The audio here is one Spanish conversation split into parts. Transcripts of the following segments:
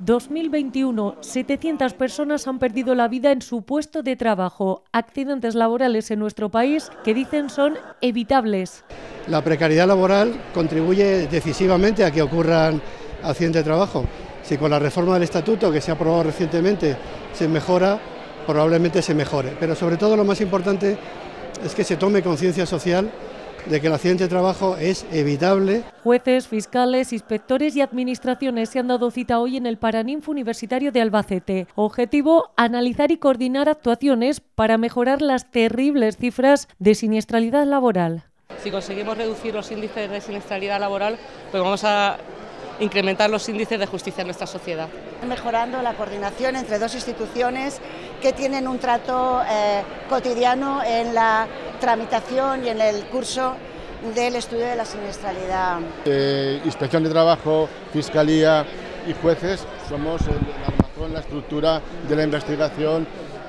2021, 700 personas han perdido la vida en su puesto de trabajo. Accidentes laborales en nuestro país que dicen son evitables. La precariedad laboral contribuye decisivamente a que ocurran accidentes de trabajo. Si con la reforma del estatuto que se ha aprobado recientemente se mejora, probablemente se mejore. Pero sobre todo lo más importante es que se tome conciencia social de que el accidente de trabajo es evitable. Jueces, fiscales, inspectores y administraciones se han dado cita hoy en el Paraninfo Universitario de Albacete. Objetivo, analizar y coordinar actuaciones para mejorar las terribles cifras de siniestralidad laboral. Si conseguimos reducir los índices de siniestralidad laboral, pues vamos a incrementar los índices de justicia en nuestra sociedad. Mejorando la coordinación entre dos instituciones que tienen un trato eh, cotidiano en la tramitación y en el curso del estudio de la siniestralidad. Eh, inspección de Trabajo, Fiscalía y jueces somos el armazón, la estructura de la investigación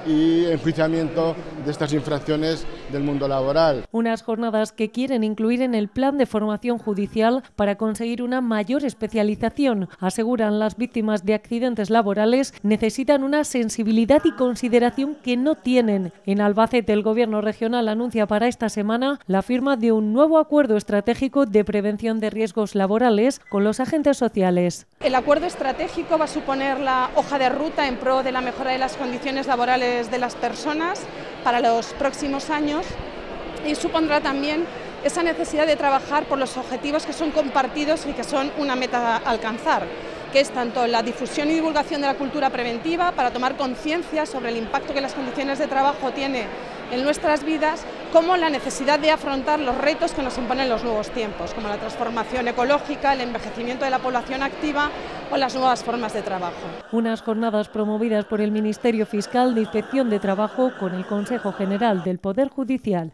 y enjuiciamiento de estas infracciones del mundo laboral. Unas jornadas que quieren incluir en el plan de formación judicial para conseguir una mayor especialización. Aseguran las víctimas de accidentes laborales necesitan una sensibilidad y consideración que no tienen. En Albacete el gobierno regional anuncia para esta semana la firma de un nuevo acuerdo estratégico de prevención de riesgos laborales con los agentes sociales. El acuerdo estratégico va a suponer la hoja de ruta en pro de la mejora de las condiciones laborales de las personas para los próximos años y supondrá también esa necesidad de trabajar por los objetivos que son compartidos y que son una meta a alcanzar, que es tanto la difusión y divulgación de la cultura preventiva para tomar conciencia sobre el impacto que las condiciones de trabajo tienen en nuestras vidas, como la necesidad de afrontar los retos que nos imponen los nuevos tiempos, como la transformación ecológica, el envejecimiento de la población activa o las nuevas formas de trabajo. Unas jornadas promovidas por el Ministerio Fiscal de Inspección de Trabajo con el Consejo General del Poder Judicial.